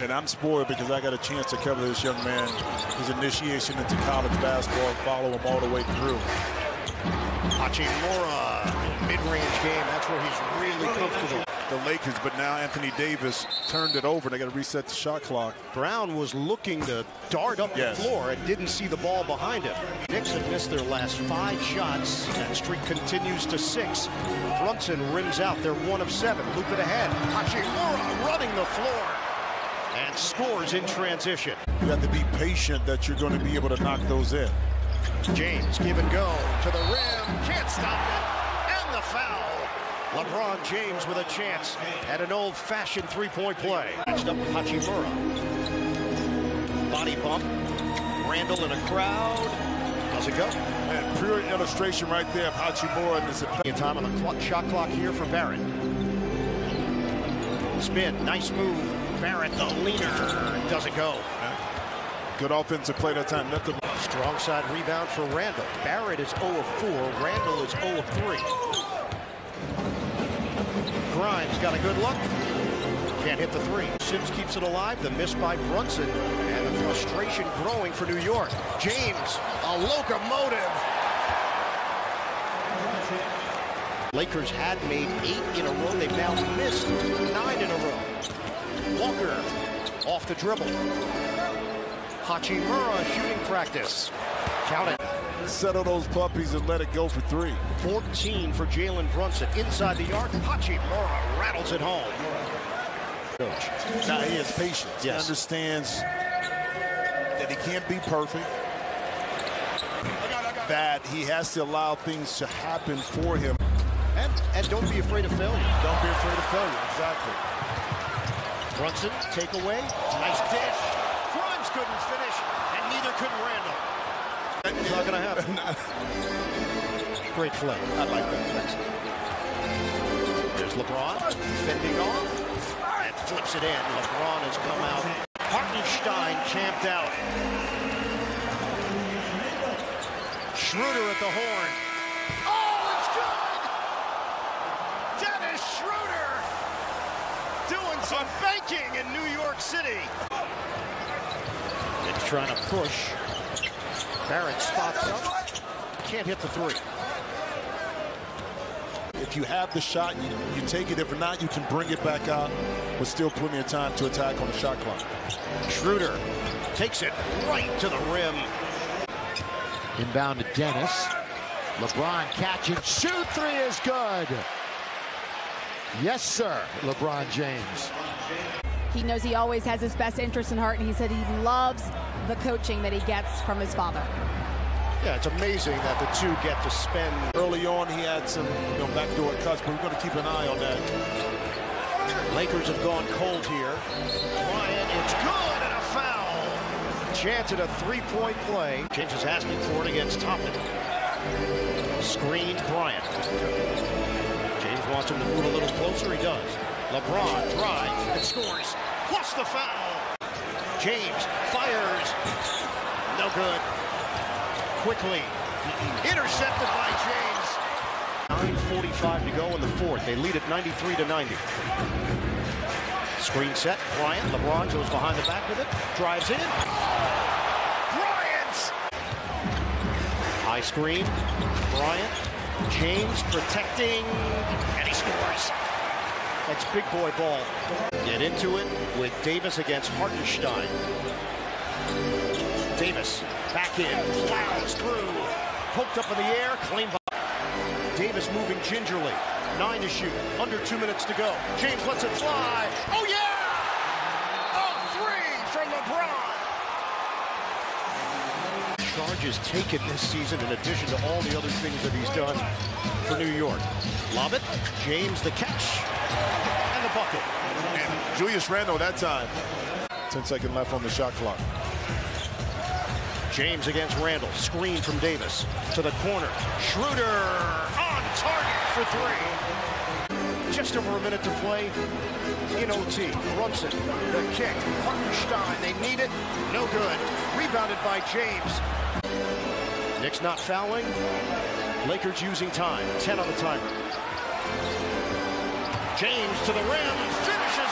And I'm spoiled because I got a chance to cover this young man, his initiation into college basketball, follow him all the way through. Hachimura, uh, mid-range game, that's where he's really comfortable. The Lakers, but now Anthony Davis turned it over. and They got to reset the shot clock. Brown was looking to dart up Yes. the floor and didn't see the ball behind him. Knicks have missed their last five shots. That streak continues to six. Brunson rims out. They're one of seven. Loop it ahead. Hachimura running the floor and scores in transition. You have to be patient that you're going to be able to knock those in. James give and go to the rim. Can't stop it. And the foul. LeBron James with a chance at an old-fashioned three-point play. Matched up with Hachimura. Body bump. Randle in a crowd. Does it go? And pure illustration right there of Hachimura and his effect. In time on the clock, shot clock here for Barrett. Spin. Nice move. Barrett, the leaner. Doesn't go. Good offensive play that time. Nothing. Strong side rebound for Randle. Barrett is 0 of 4. Randle is 0 of 3. Grimes got a good look. Can't hit the three. Sims keeps it alive. The miss by Brunson. And the frustration growing for New York. James, a locomotive. Lakers had made eight in a row. They've now missed nine in a row. Walker off the dribble. Hachimura shooting practice. Count it. Settle those puppies and let it go for three. 14 for Jalen Brunson. Inside the arc, Hachimura rattles it home. Coach. Now he has patience. He understands that he can't be perfect. That he has to allow things to happen for him. And, and don't be afraid of failure. Don't be afraid of failure. Exactly. Brunson, takeaway. Nice dish. Grimes couldn't finish, and neither could Randle. It's not going to happen. Great play. I like that. There's LeBron fending off and flips it in. LeBron has come out. Hartenstein camped out. Schroeder at the horn. Oh, it's good! Dennis Schroeder doing some banking in New York City. It's trying to push. Barrett spots up. Can't hit the three. If you have the shot, you, you take it. If not, you can bring it back out with still plenty of time to attack on the shot clock. Schroeder takes it right to the rim. Inbound to Dennis. LeBron catch and shoot three is good. Yes, sir, LeBron James. He knows he always has his best interest in heart, and he said he loves the coaching that he gets from his father. Yeah, it's amazing that the two get to spend. Early on, he had some you know, backdoor cuts, but we're going to keep an eye on that. Lakers have gone cold here. Bryant, it's good and a foul. Chance at a three-point play. James is asking for it against Toppin. Screens Bryant. James wants him to move a little closer. He does. LeBron drives and scores. Plus the foul. James fires. No good. Quickly. Intercepted by James. 9.45 to go in the fourth. They lead at 93 to 90. Screen set. Bryant. LeBron goes behind the back with it. Drives in. Bryant! High screen. Bryant. James protecting. And he scores. That's big boy ball. Get into it with Davis against Hartenstein. Davis back in. Plows through. Poked up in the air. Clean by. Davis moving gingerly. Nine to shoot. Under two minutes to go. James lets it fly. Oh, yeah! A three from LeBron. Charges taken this season in addition to all the other things that he's done for New York. Lob it. James the catch. And the bucket. And Julius Randle that time. 10 seconds left on the shot clock. James against Randle. Screen from Davis. To the corner. Schroeder on target for three. Just over a minute to play in OT. Brunson, the kick. Hartenstein, they need it. No good. Rebounded by James. Knicks not fouling. Lakers using time. 10 on the timer. James to the rim. Finishes